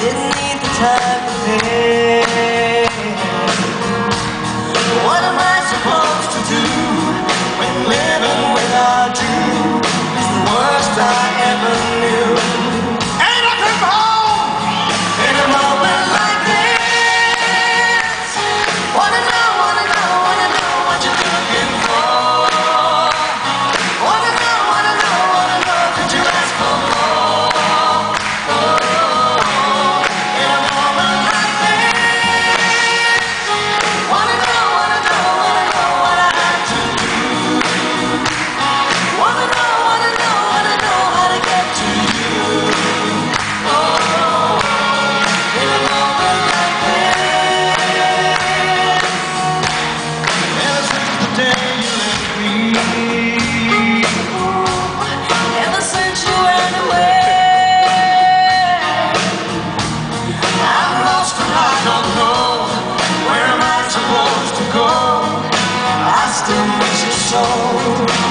didn't need the time to pay. destined to show.